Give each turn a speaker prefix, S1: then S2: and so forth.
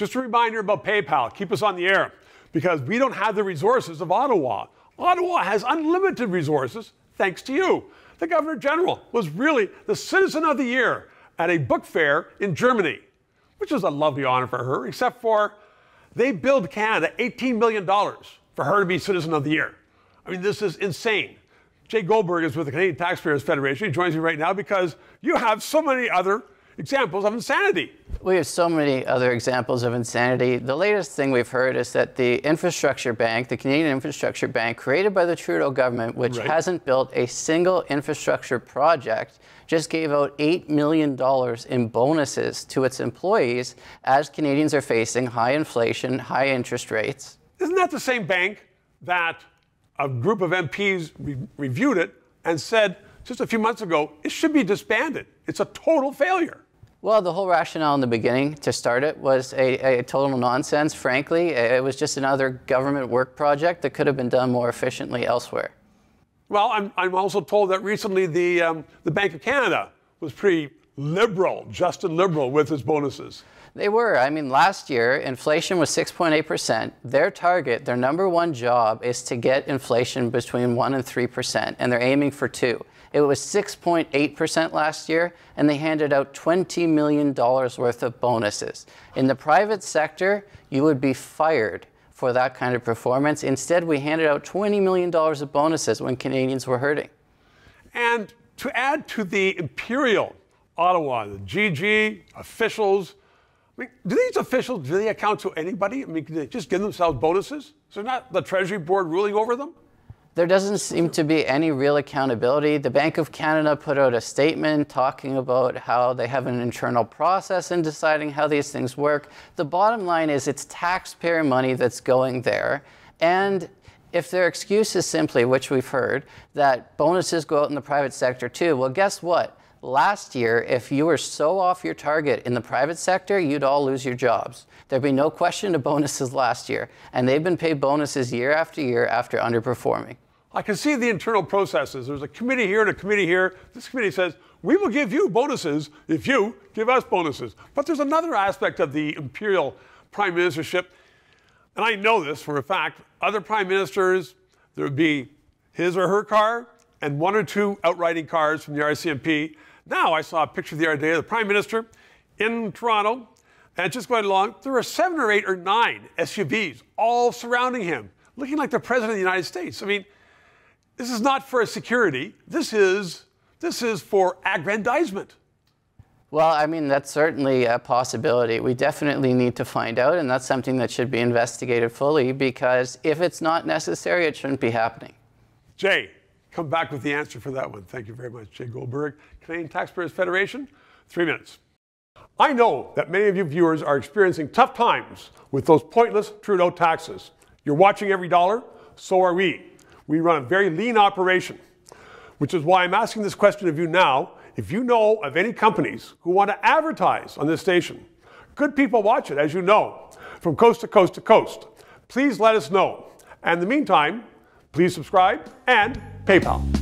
S1: Just a reminder about PayPal. Keep us on the air because we don't have the resources of Ottawa. Ottawa has unlimited resources thanks to you. The Governor General was really the Citizen of the Year at a book fair in Germany, which is a lovely honor for her, except for they billed Canada $18 million for her to be Citizen of the Year. I mean, this is insane. Jay Goldberg is with the Canadian Taxpayers Federation. He joins me right now because you have so many other examples of insanity.
S2: We have so many other examples of insanity. The latest thing we've heard is that the infrastructure bank, the Canadian Infrastructure Bank, created by the Trudeau government, which right. hasn't built a single infrastructure project, just gave out $8 million in bonuses to its employees as Canadians are facing high inflation, high interest rates.
S1: Isn't that the same bank that a group of MPs re reviewed it and said just a few months ago it should be disbanded? It's a total failure.
S2: Well, the whole rationale in the beginning to start it was a, a, total nonsense, frankly. It was just another government work project that could have been done more efficiently elsewhere.
S1: Well, I'm, I'm also told that recently the, um, the Bank of Canada was pretty liberal, just and liberal with its bonuses.
S2: They were. I mean, last year, inflation was 6.8%. Their target, their number one job, is to get inflation between 1% and 3%, and they're aiming for 2 It was 6.8% last year, and they handed out $20 million worth of bonuses. In the private sector, you would be fired for that kind of performance. Instead, we handed out $20 million of bonuses when Canadians were hurting.
S1: And to add to the imperial Ottawa, the GG, officials, I mean, do these officials, do they account to anybody? I mean, can they just give themselves bonuses? Is there not the Treasury Board ruling over them?
S2: There doesn't seem to be any real accountability. The Bank of Canada put out a statement talking about how they have an internal process in deciding how these things work. The bottom line is it's taxpayer money that's going there. And if their excuse is simply, which we've heard, that bonuses go out in the private sector too, well, guess what? Last year, if you were so off your target in the private sector, you'd all lose your jobs. There'd be no question of bonuses last year, and they've been paid bonuses year after year after underperforming.
S1: I can see the internal processes. There's a committee here and a committee here. This committee says, we will give you bonuses if you give us bonuses. But there's another aspect of the imperial prime ministership, and I know this for a fact. Other prime ministers, there would be his or her car and one or two outriding cars from the RCMP now, I saw a picture the other day of the Prime Minister in Toronto, and just going along, there were seven or eight or nine SUVs all surrounding him, looking like the President of the United States. I mean, this is not for security. This is, this is for aggrandizement.
S2: Well, I mean, that's certainly a possibility. We definitely need to find out, and that's something that should be investigated fully because if it's not necessary, it shouldn't be happening.
S1: Jay, come back with the answer for that one. Thank you very much, Jay Goldberg, Canadian Taxpayers Federation. Three minutes. I know that many of you viewers are experiencing tough times with those pointless Trudeau taxes. You're watching every dollar, so are we. We run a very lean operation, which is why I'm asking this question of you now. If you know of any companies who want to advertise on this station, good people watch it, as you know, from coast to coast to coast. Please let us know. And in the meantime, please subscribe and PayPal.